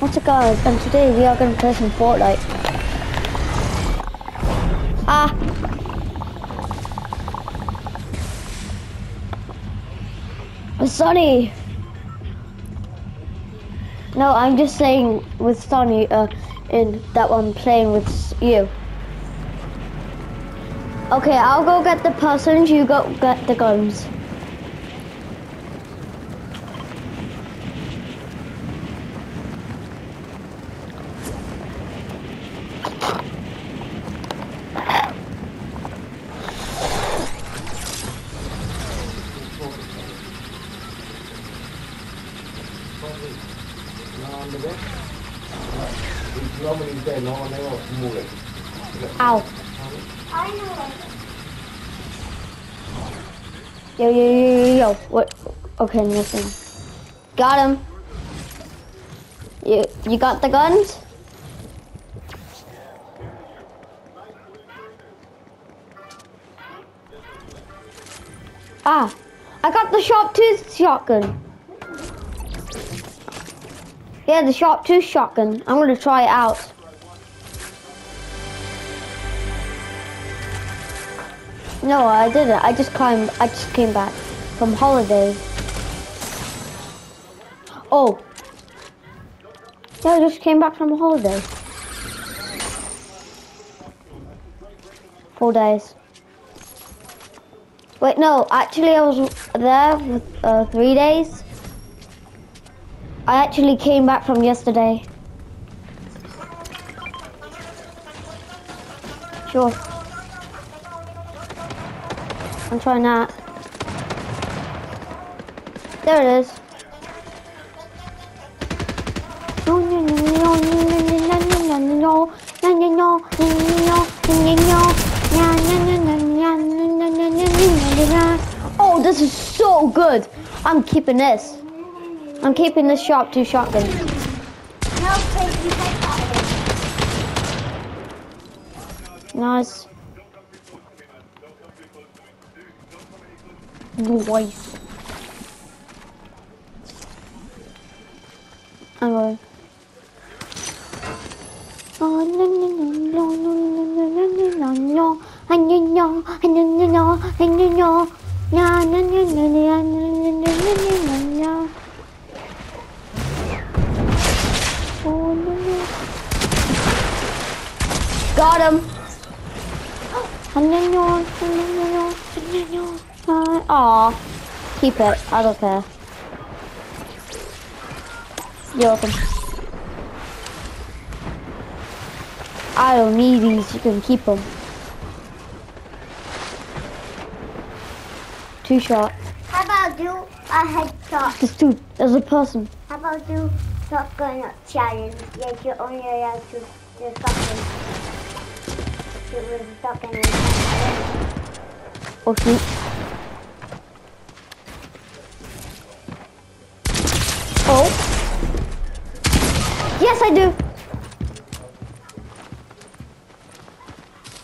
What's up guys? And today we are going to play some Fortnite. Ah! With Sonny! No, I'm just saying with Sonny, uh, in that one playing with you. Okay, I'll go get the persons, you go get the guns. Ow. Yo, yo, yo, yo, yo. What? Okay, nothing. Got him. You, you got the guns? Ah, I got the sharp tooth shotgun. Yeah, the sharp tooth shotgun. I'm gonna try it out. No, I didn't. I just climbed. I just came back from holiday. Oh. Yeah, I just came back from holiday. Four days. Wait, no. Actually, I was there for uh, three days. I actually came back from yesterday. Sure. I'm trying that. There it is. Oh, this is so good. I'm keeping this. I'm keeping this sharp tooth shotgun. No, Nice. Nice. I'm going. Oh, no, no, no, no, no, no, no, no, no, no. No, no, no, know, no. No, no, no, no, no, no, no, no, no, no, Got him. Aw, keep it. I don't care. You're welcome. I don't need these. You can keep them. Two shot. How about do a headshot? There's two. There's a person. How about do shotgun challenge? Yeah, you're only allowed to do shotgun. Oh shoot. Oh. Yes, I do.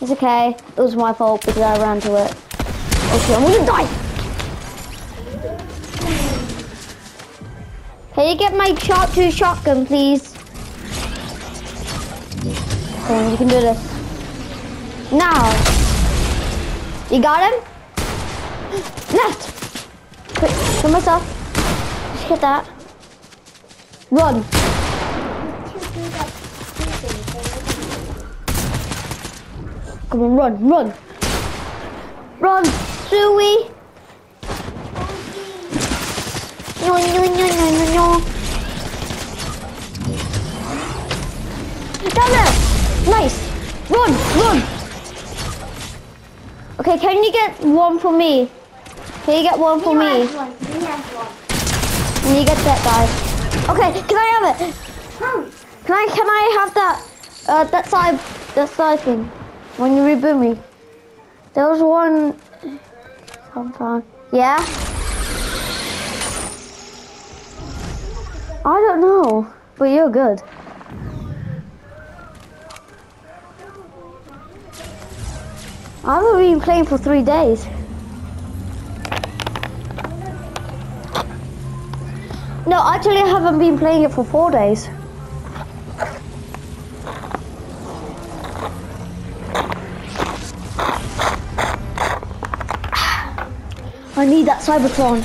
It's okay. It was my fault because I ran to it. Oh shit, I'm gonna die. Can you get my sharp tooth shotgun, please? Come on, you can do this. Now. You got him? Left! Quick, kill myself. Just get that. Run! Come on, run, run! Run, Suey! No, no, no, no, no, no. Down there! Nice! Run, run! Okay, can you get one for me? Can you get one for me? One. He has one. And you get that guy. Okay, can I have it? Hmm. Can I can I have that uh that side that side thing when you reboot me? There was one sometime. Yeah? I don't know, but you're good. I haven't been playing for three days. No, actually I haven't been playing it for four days. I need that Cybertron.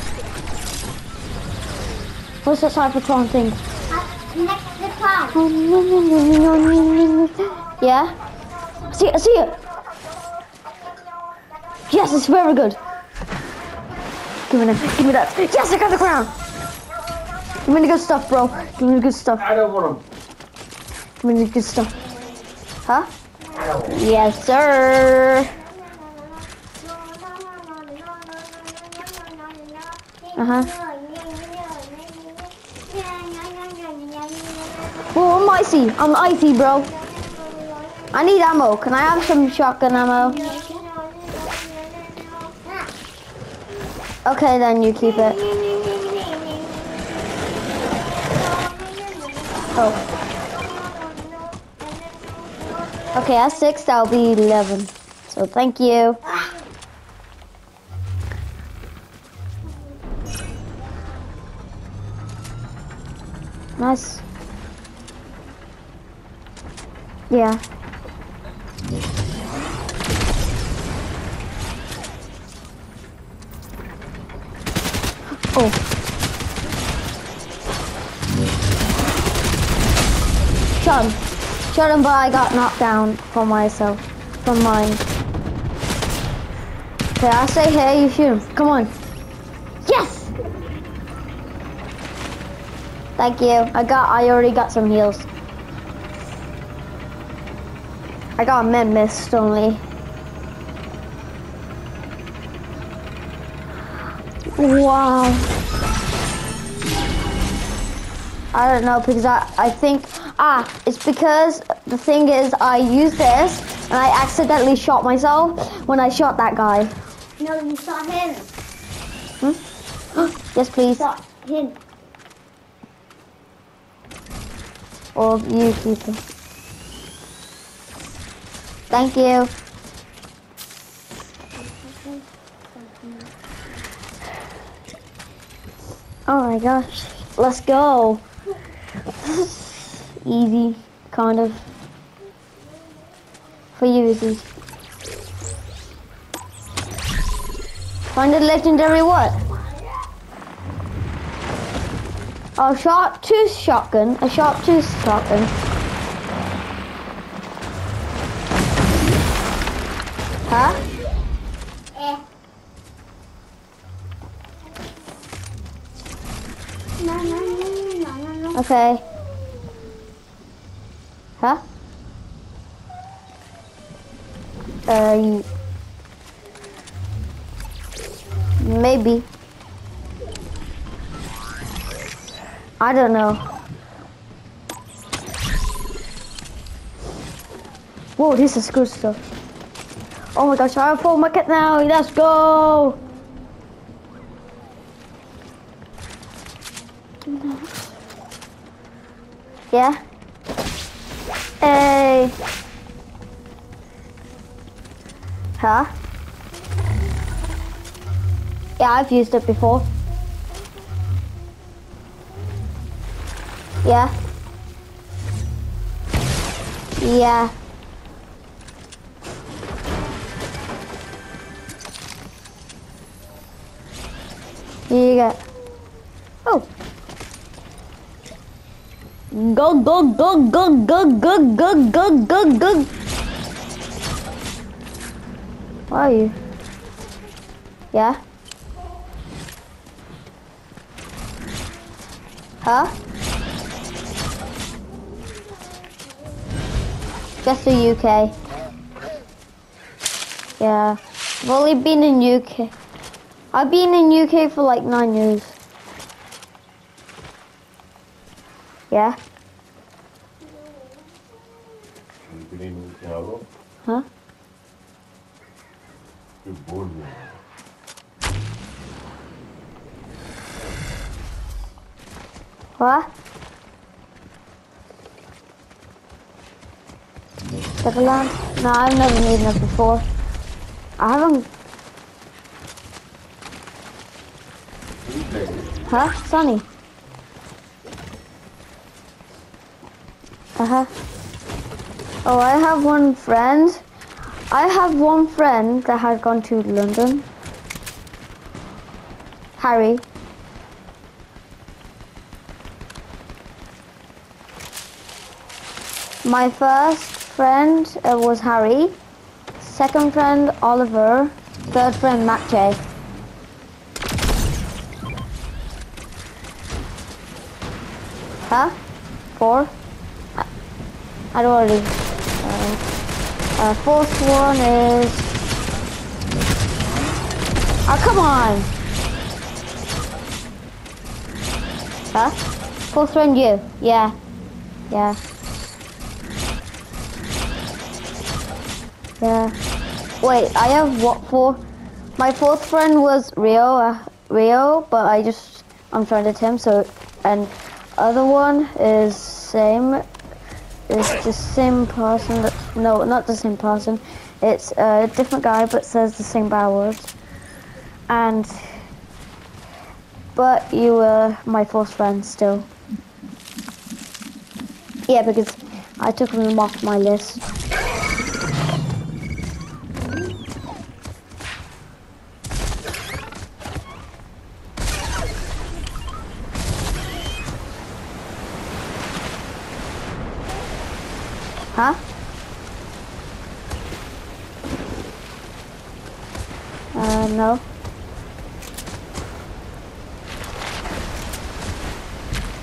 What's that Cybertron thing? The. Yeah? See it, I see it. Yes, it's very good. Give me that, give me that. Yes, I got the crown! Give me the good stuff, bro. Give me the good stuff. I don't want them. Give me the good stuff. Huh? Yes, sir. Uh-huh. Whoa, I'm icy. I'm icy, bro. I need ammo. Can I have some shotgun ammo? Okay, then you keep it. Oh. Okay, at six, that'll be 11. So thank you. Nice. Yeah. Oh. Shot him. Shot him, but I got knocked down from myself. From mine. Okay, I say hey, you shoot him. Come on. Yes! Thank you. I got, I already got some heals. I got a med mist only. Wow. I don't know because I, I think, ah, it's because the thing is I used this and I accidentally shot myself when I shot that guy. No, you shot him. Hmm? yes, please. Shot him. Or you keep. Thank you. Oh my gosh. Let's go. Easy, kind of. For you, is easy. Find a legendary what? Oh, shot tooth shotgun. A shot tooth shotgun. Huh? Eh. No, no, no. Okay. Maybe. I don't know. Whoa, this is good stuff. Oh my gosh, I have full market now. Let's go. Yeah. Hey. Huh? Yeah, I've used it before. Yeah. Yeah. Here you go. Oh. Go, go, go, go, go, go, go, go, go, go. Where are you? Yeah? Huh? Just the UK. Yeah. I've only been in UK. I've been in UK for like nine years. Yeah? Good evening, Thiago. Huh? Good morning. What? Second No, I've never made that before. I haven't. Huh? Sonny. Uh huh. Oh, I have one friend. I have one friend that has gone to London. Harry. My first friend uh, was Harry. Second friend Oliver. Third friend Matt J. Huh? Four? I, don't already. Uh, uh, fourth one is. Oh, come on! Huh? Fourth friend, you. Yeah. Yeah. Yeah. Wait, I have what for? My fourth friend was Rio, uh, Rio, but I just I'm trying to him. So, and other one is same. Is the same person. That, no, not the same person. It's a different guy, but says the same bad words. And but you were my fourth friend still. Yeah, because I took them off my list. Huh? Uh, no.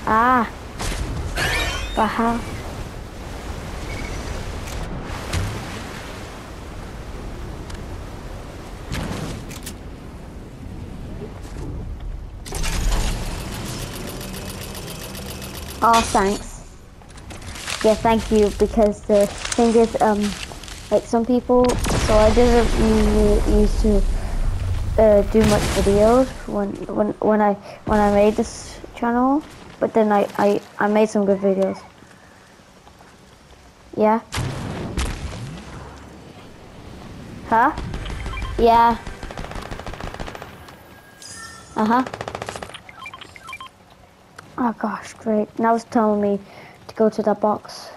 Ah. But how? Oh, thanks. Yeah, thank you, because the thing is, um, like some people, so I didn't usually used to uh, do much videos when when when I when I made this channel, but then I I I made some good videos. Yeah. Huh? Yeah. Uh huh. Oh gosh, great. Now it's telling me to go to that box.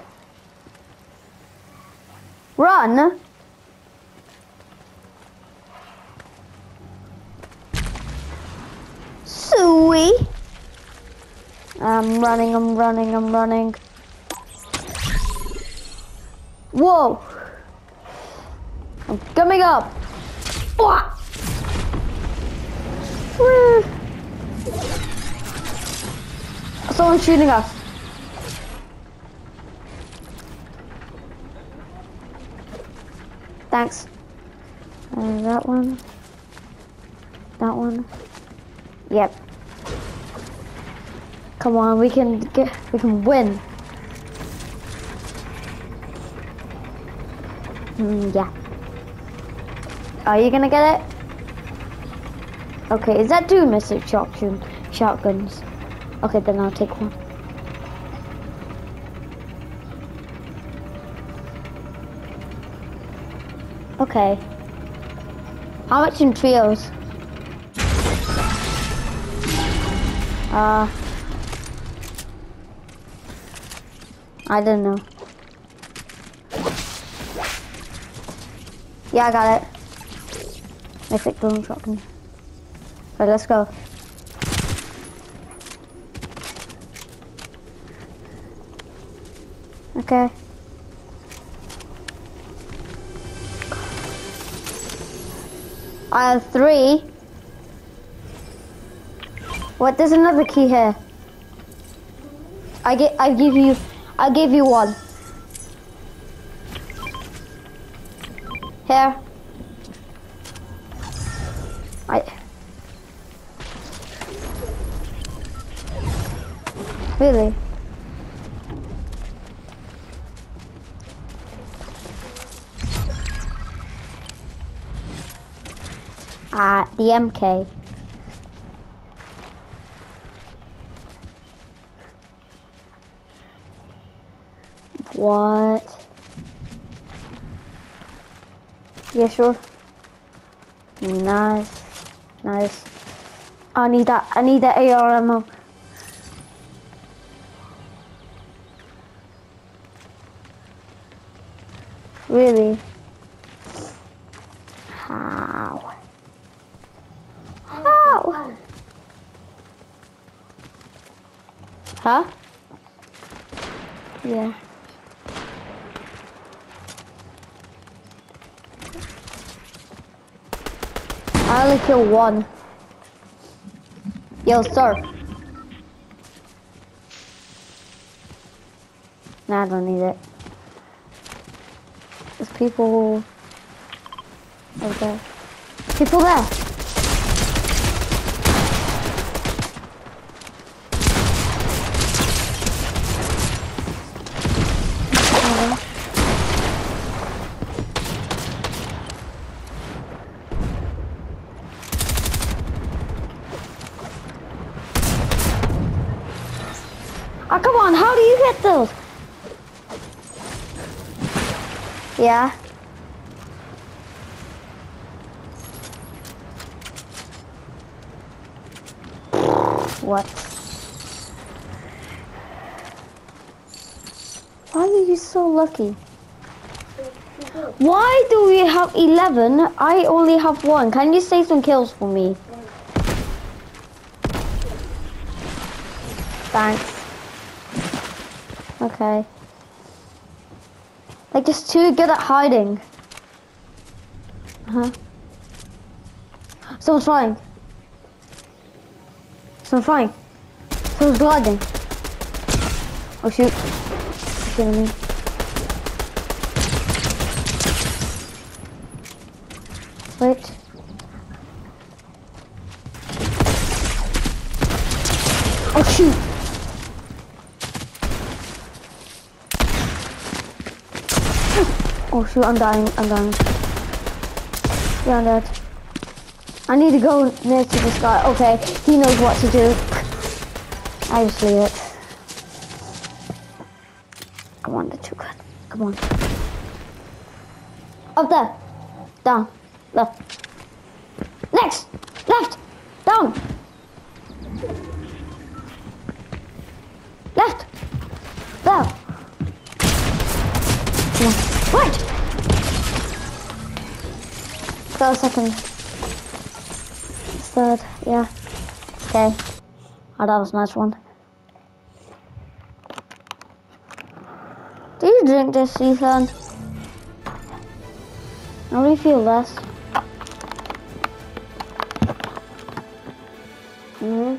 Run! Suey! I'm running, I'm running, I'm running. Whoa! I'm coming up! Someone's shooting us. Thanks. Uh, that one. That one. Yep. Come on, we can get, we can win. Mm, yeah. Are you gonna get it? Okay, is that two missile shotgun shotguns? Okay, then I'll take one. Okay. How much in trios? Uh, I don't know. Yeah, I got it. Mythic drone shotgun. Right, let's go. Okay. I have three. What? There's another key here. I get. I give you. I give you one. Here. I. Really? The MK. What? Yeah, sure. Nice. Nice. I need that. I need that AR ammo. Really? How? Huh? Yeah. I only killed one. Yo, sir. Nah, I don't need it. There's people over there. People there. Uh, Oh, come on, how do you get those? Yeah. What? Why are you so lucky? Why do we have 11? I only have one. Can you save some kills for me? Thanks. Okay. Like just too good at hiding. Uh huh. Someone's flying. Someone's flying. Someone's gliding. Oh shoot. He's getting me. Wait. Oh shoot. Shoot, I'm dying, I'm dying. Yeah, I'm dead. I need to go near to this guy. Okay, he knows what to do. I just leave it. Come on, the two gun. Come on. Up there. Down. Go second. Third. Yeah. Okay. Oh, that was a nice one. Do you drink this, Ethan? I really feel less. Mm hmm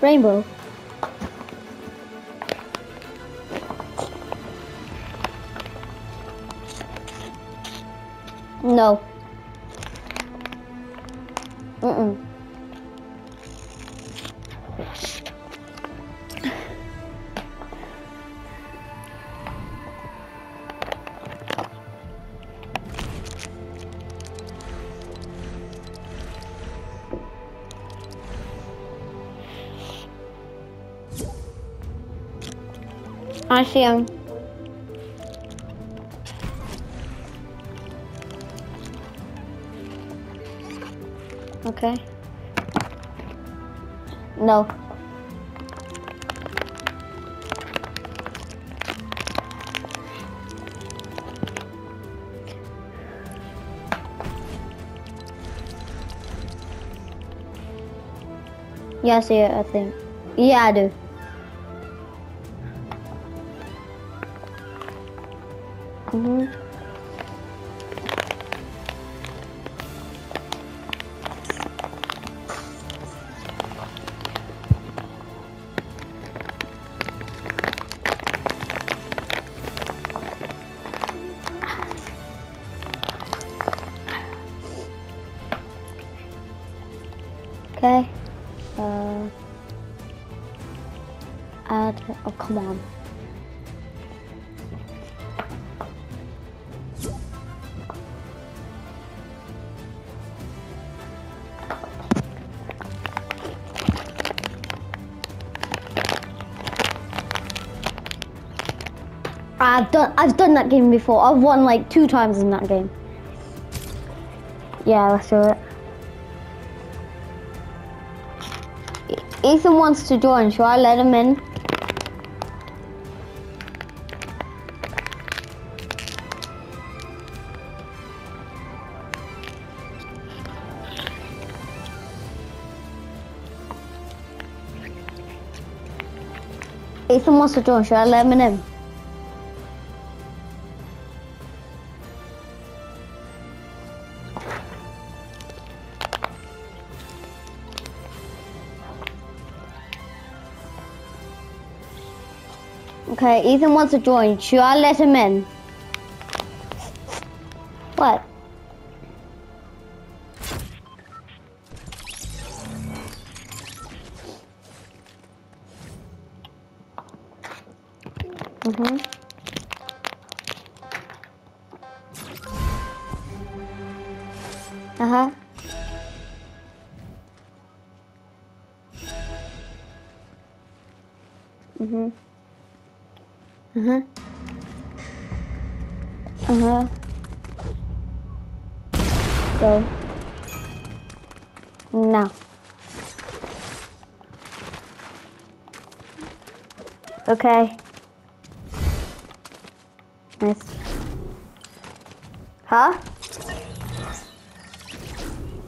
Rainbow. No. Mm-mm. I see him. Okay. No. Yeah, I see it, I think. Yeah, I do. I've done I've done that game before. I've won like two times in that game. Yeah, let's do it. Ethan wants to join. Should I let him in? Ethan wants to join. Should I let him in? Okay, Ethan wants to join. Should I let him in? Uh-huh. Go. Now. Okay. Nice. Huh?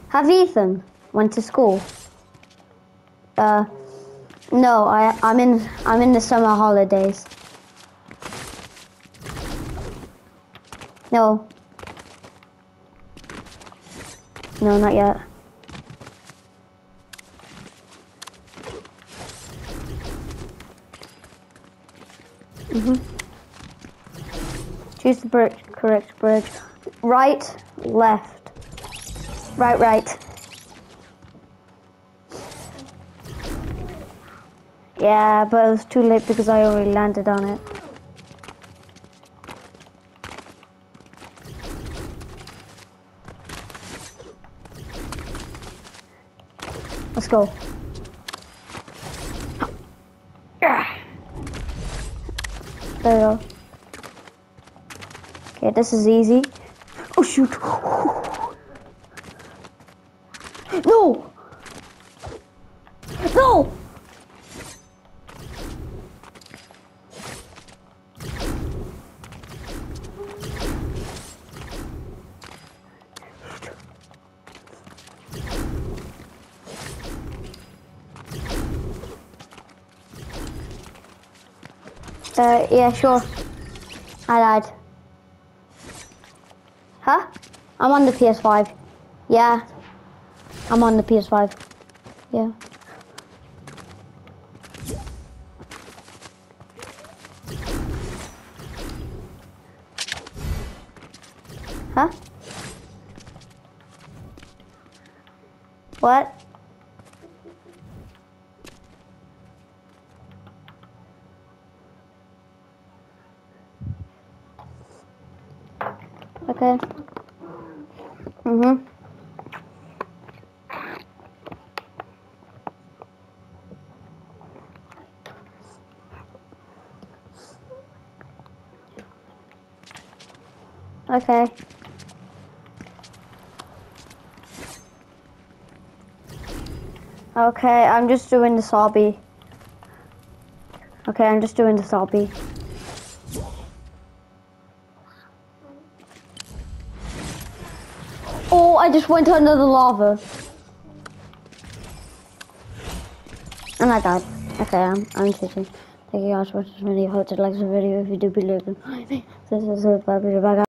Have Ethan went to school? Uh, no, I, I'm in, I'm in the summer holidays. No. No, not yet. Mm hmm Choose the bridge, correct bridge. Right, left. Right, right. Yeah, but it was too late because I already landed on it. Go. There we go. Okay, this is easy. Oh shoot! Uh, yeah, sure. I lied. Huh? I'm on the PS5. Yeah. I'm on the PS5. Yeah. Huh? What? Okay. Mhm. Okay. Okay, I'm just doing the sobby. Okay, I'm just doing the sobby. Just went under the lava. And I died. Okay, I'm, I'm cheating. Thank you guys for watching this video. Hope you liked the video. If you do, believe in. This is a bye.